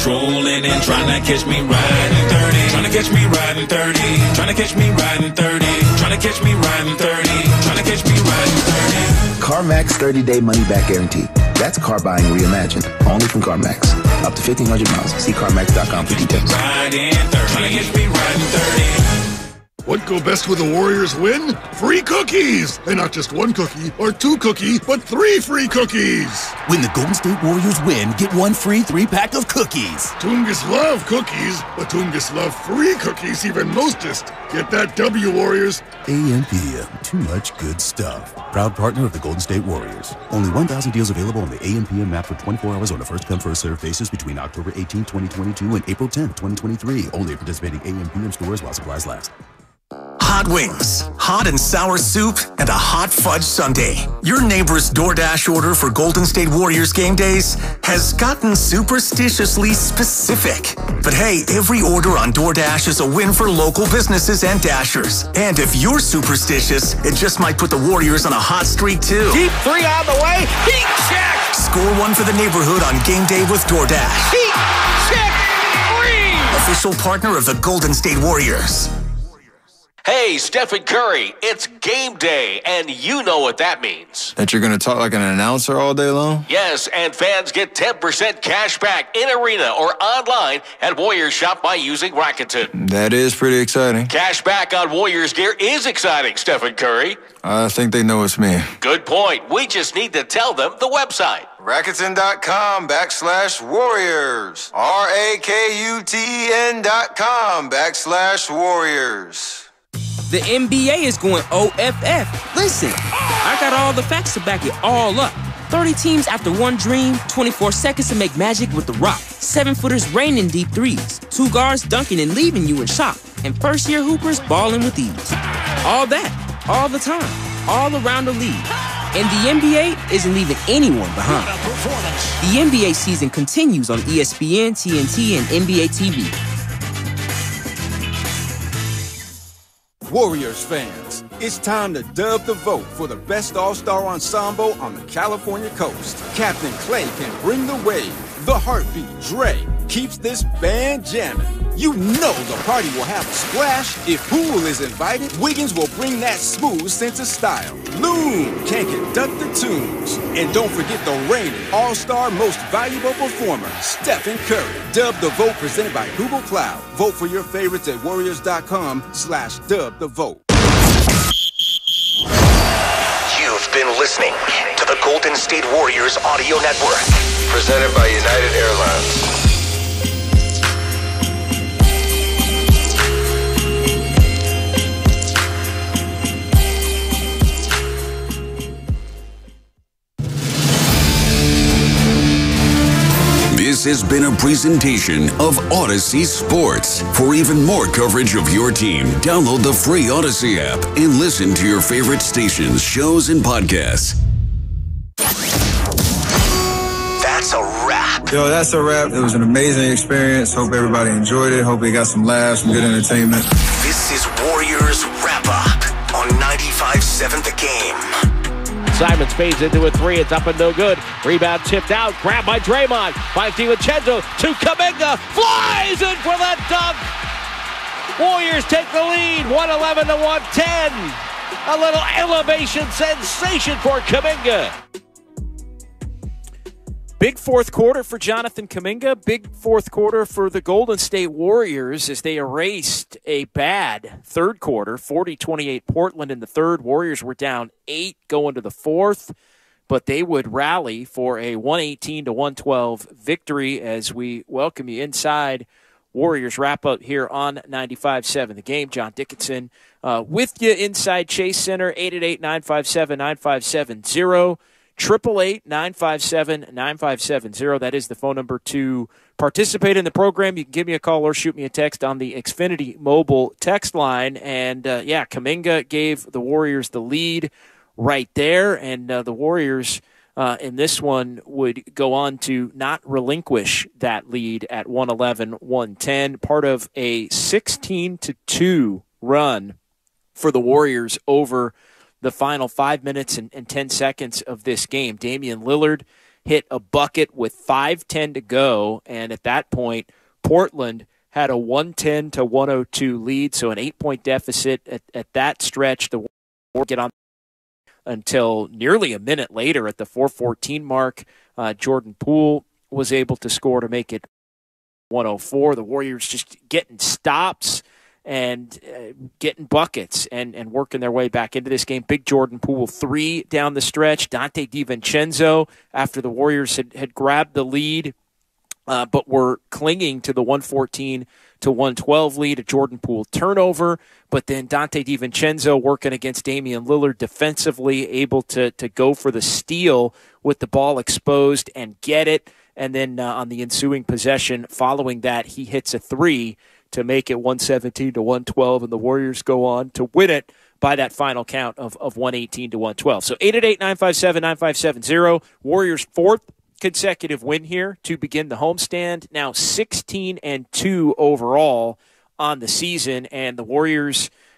patrolling and trying to catch me riding 30. Trying to catch me riding 30. Trying to catch me riding 30. Trying to catch me riding 30. Trying to catch me riding 30. CarMax 30 day money back guarantee. That's car buying reimagined. Only from CarMax. Up to 1500 miles. See CarMax.com for details. Riding 30. Trying to catch me riding 30. What go best with the Warriors win? Free cookies! And not just one cookie or two cookie, but three free cookies! When the Golden State Warriors win, get one free three pack of cookies. Toongus love cookies, but Toongus love free cookies even mostest. Get that W, Warriors! AMPM, too much good stuff. Proud partner of the Golden State Warriors. Only 1,000 deals available on the AMPM map for 24 hours on a first come first served basis between October 18, 2022 and April 10, 2023. Only at participating AMPM stores while supplies last. Hot wings, hot and sour soup, and a hot fudge sundae. Your neighbor's DoorDash order for Golden State Warriors game days has gotten superstitiously specific. But hey, every order on DoorDash is a win for local businesses and dashers. And if you're superstitious, it just might put the Warriors on a hot streak too. Deep three on the way. Heat check. Score one for the neighborhood on game day with DoorDash. Heat check. Three. Official partner of the Golden State Warriors. Hey, Stephen Curry, it's game day, and you know what that means. That you're going to talk like an announcer all day long? Yes, and fans get 10% cash back in arena or online at Warriors Shop by using Rakuten. That is pretty exciting. Cash back on Warriors gear is exciting, Stephen Curry. I think they know it's me. Good point. We just need to tell them the website. Rakuten.com backslash warriors. R A K U T E N dot com backslash warriors. The NBA is going OFF. Listen, I got all the facts to back it all up. 30 teams after one dream, 24 seconds to make magic with The Rock. Seven footers raining deep threes, two guards dunking and leaving you in shock, and first year hoopers balling with ease. All that, all the time, all around the league. And the NBA isn't leaving anyone behind. The NBA season continues on ESPN, TNT, and NBA TV. Warriors fans, it's time to dub the vote for the best all-star ensemble on the California coast. Captain Clay can bring the wave. The heartbeat, Dre, keeps this band jamming. You know the party will have a splash. If Poole is invited, Wiggins will bring that smooth sense of style. Loon can conduct the tunes. And don't forget the reigning all-star most valuable performer, Stephen Curry. Dub the vote presented by Google Cloud. Vote for your favorites at warriors.com slash dub the vote. You've been listening to the Golden State Warriors Audio Network. Presented by United Airlines. This has been a presentation of Audacy Sports. For even more coverage of your team, download the free Audacy app and listen to your favorite stations, shows, and podcasts. That's a wrap. Yo, that's a wrap. It was an amazing experience. Hope everybody enjoyed it. Hope we got some laughs, some good entertainment. This is Warriors Wrap Up on 95.7 The Game. Simons fades into a three. It's up and no good. Rebound tipped out. Grabbed by Draymond. By DiVincenzo to Kuminga. Flies in for that dunk. Warriors take the lead. 111 to 110. A little elevation sensation for Kuminga. Big fourth quarter for Jonathan Kuminga. Big fourth quarter for the Golden State Warriors as they erased a bad third quarter, 40 28 Portland in the third. Warriors were down eight going to the fourth, but they would rally for a 118 to 112 victory as we welcome you inside. Warriors wrap up here on 95 7. The Game. John Dickinson uh, with you inside Chase Center, 888 957 9570. Triple eight nine five seven nine five seven zero. That is the phone number to participate in the program. You can give me a call or shoot me a text on the Xfinity mobile text line. And uh, yeah, Kuminga gave the Warriors the lead right there, and uh, the Warriors uh, in this one would go on to not relinquish that lead at 111 110, part of a 16 to 2 run for the Warriors over the final five minutes and, and 10 seconds of this game. Damian Lillard hit a bucket with 5:10 to go, and at that point, Portland had a 110 to 102 lead, so an eight-point deficit at, at that stretch. The Warriors get on until nearly a minute later at the 414 mark. Uh, Jordan Poole was able to score to make it 104. The Warriors just getting stops and uh, getting buckets and, and working their way back into this game. Big Jordan Poole, three down the stretch. Donte DiVincenzo, after the Warriors had, had grabbed the lead, uh, but were clinging to the 114 to 112 lead, a Jordan Poole turnover. But then Donte DiVincenzo working against Damian Lillard defensively, able to, to go for the steal with the ball exposed and get it. And then uh, on the ensuing possession, following that, he hits a three to make it 117 to 112, and the Warriors go on to win it by that final count of, of 118 to 112. So 888 957 9570. Warriors' fourth consecutive win here to begin the homestand. Now 16 and 2 overall on the season, and the Warriors